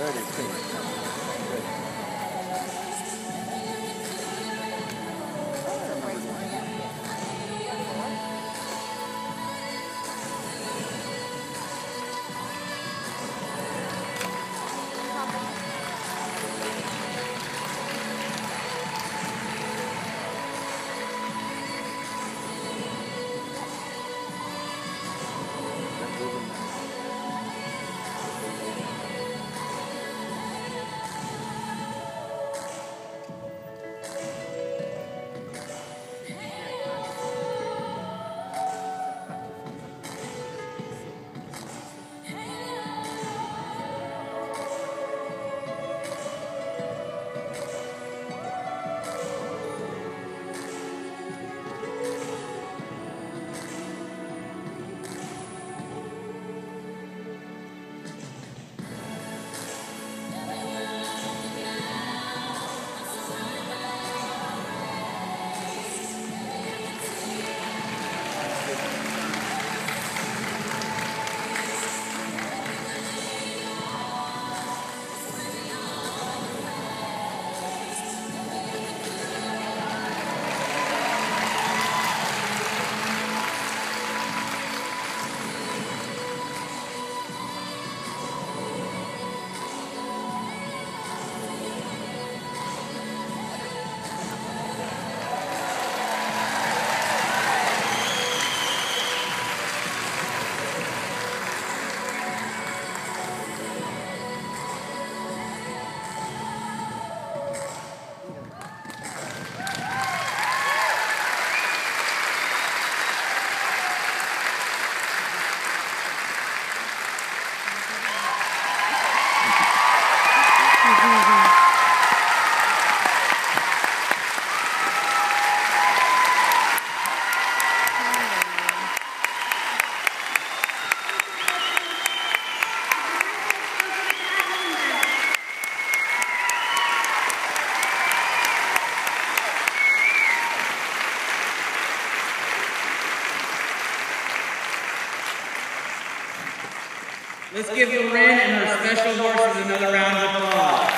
32. Let's give Lorraine and her special horses another round of applause.